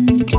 Música